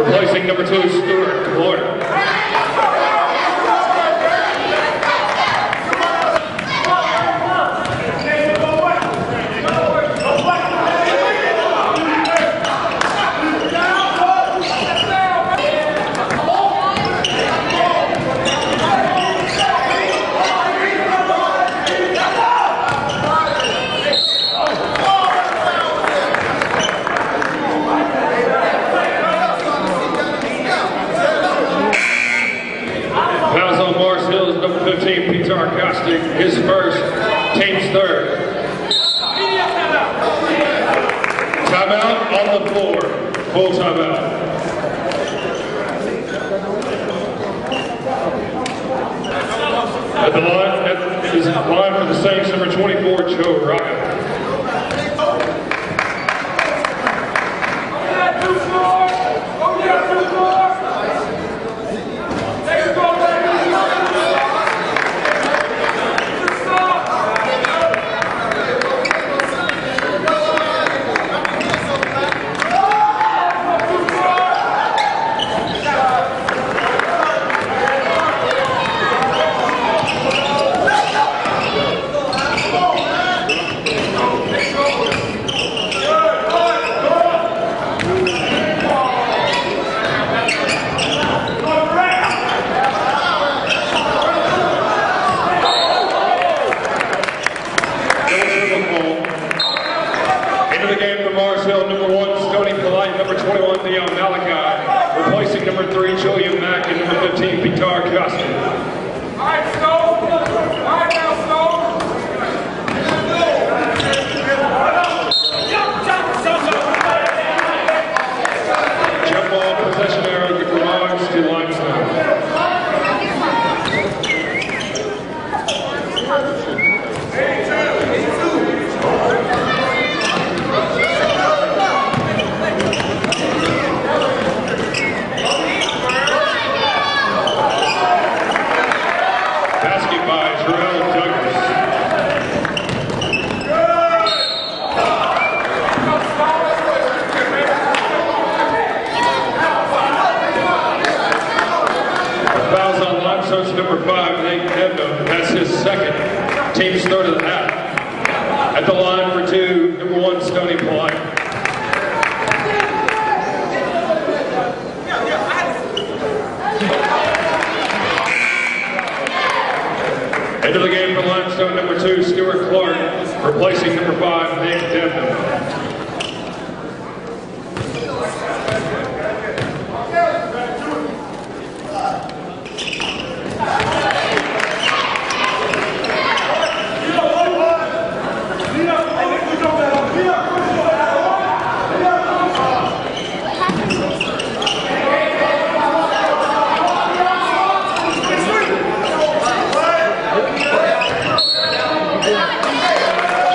Replacing number two, Stuart Clark. 15, Peter Kostic, his first, team's third. Timeout on the floor, full timeout. At the line, at is line for the Saints, number 24, Joe Rocca. Into the game for Mars Hill, number one, Stoney Polite, number 21, Theo Malachi. Replacing number three, Julian Mack, and number 15, Pitar Costa. Jump ball, possession arrow, the garage to limestone. Basket by Terrell Douglas. Fouls on Limestone's number five, Nate Devno. That's his second. Of the half. At the line for two, number one, Stoney Polite. Into the game for Limestone, number two, Stuart Clark. Replacing number five, Nate Devno.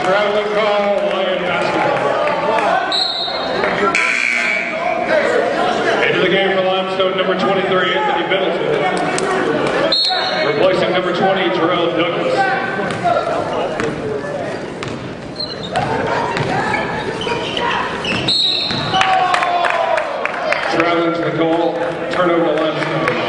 Traveling call, Lion basketball. Into the game for Limestone, number 23, Anthony Middleton. Replacing number 20, Terrell Douglas. Traveling to the goal, turnover to Limestone.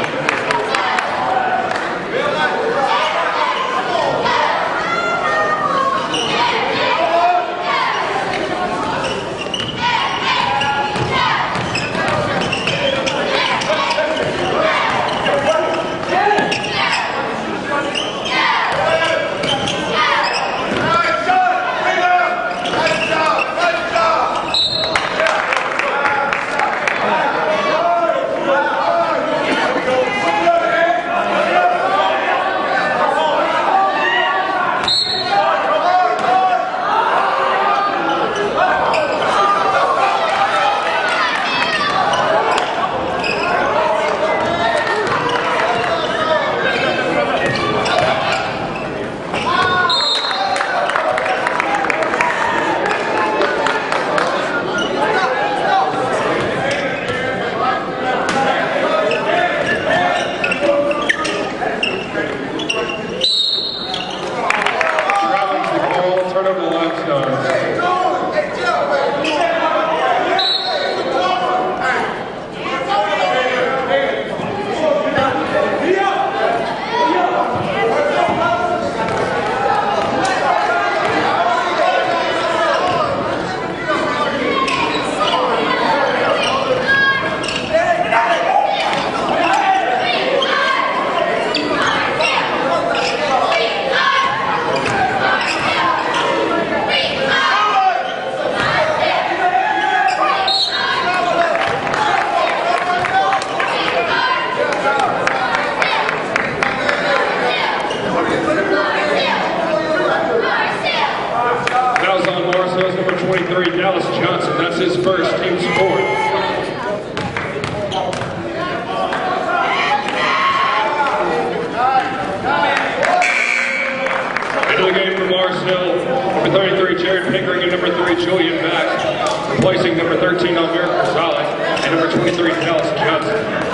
Number 33, Jared Pickering, and number 3, Julian Mack. Replacing number 13, Almir Gonzalez, and number 23, Dallas Johnson.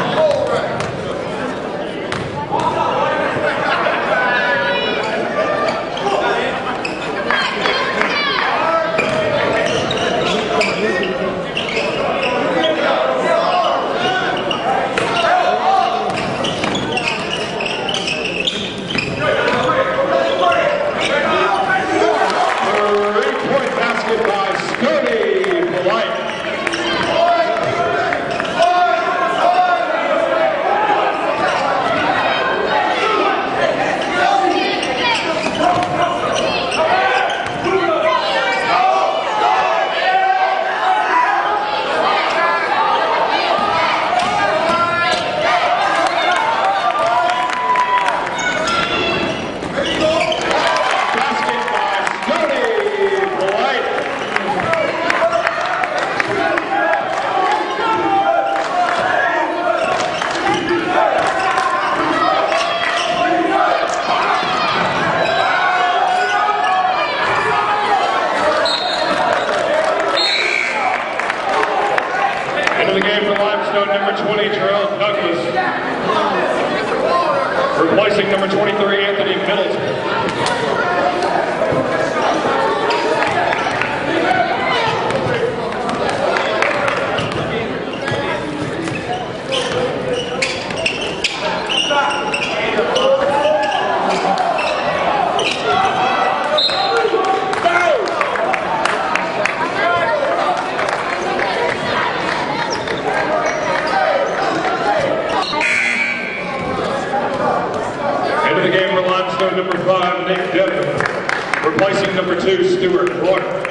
Replacing number 23, Anthony Middleton. Into the game for Limestone, number 5, Nick Devon. Replacing number 2, Stuart Royer.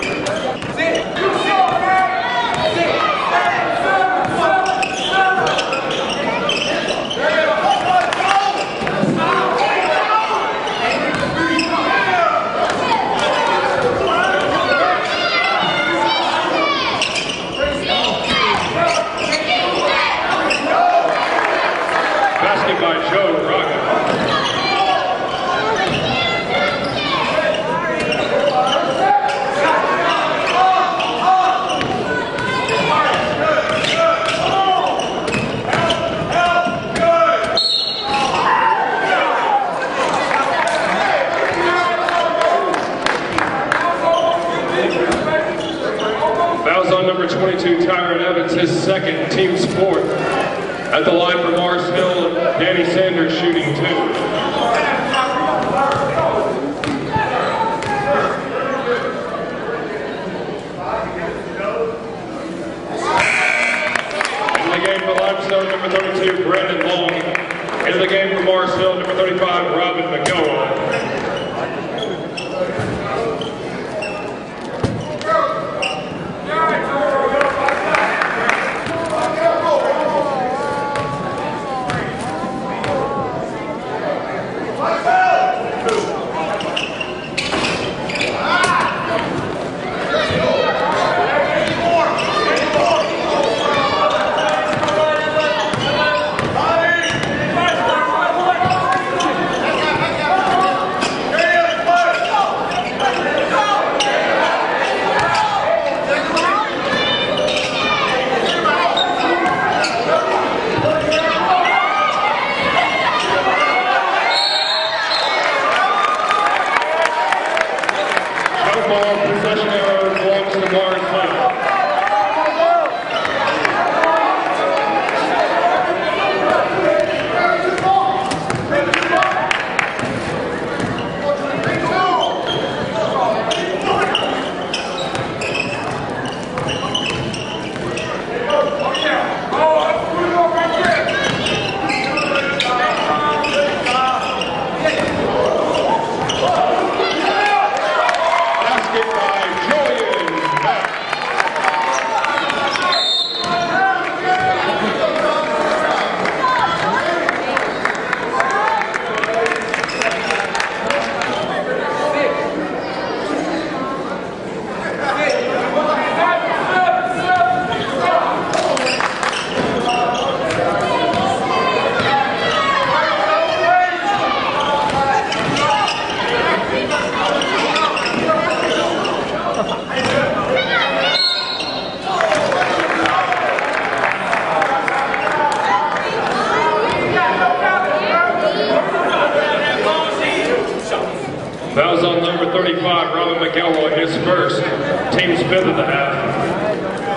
Basket by Joe Raga. Fouls on number 22, Tyron Evans, his second, team sport. At the line for Mars Hill, Danny Sanders shooting two. In the game for Limestone, number 32, Brandon Long. In the game for Mars Hill, number 35, Robin McGowan. his first. Team's fifth of the half.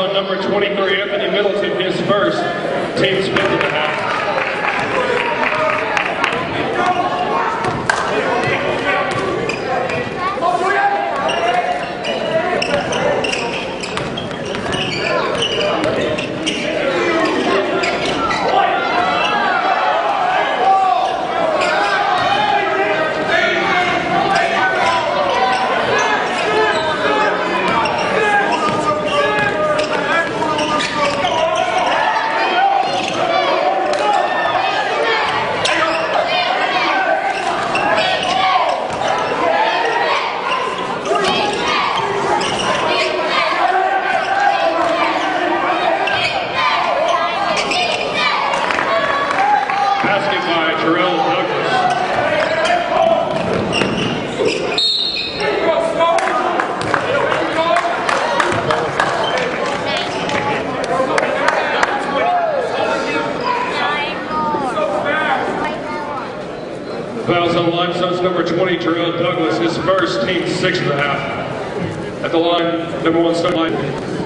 Number 23, Anthony Middleton, his first. Team spin to the half. Basket by Terrell Douglas. Fouls on Limestone's number 20, Terrell Douglas, his first team six and a half. At the line, number one, Stone Line.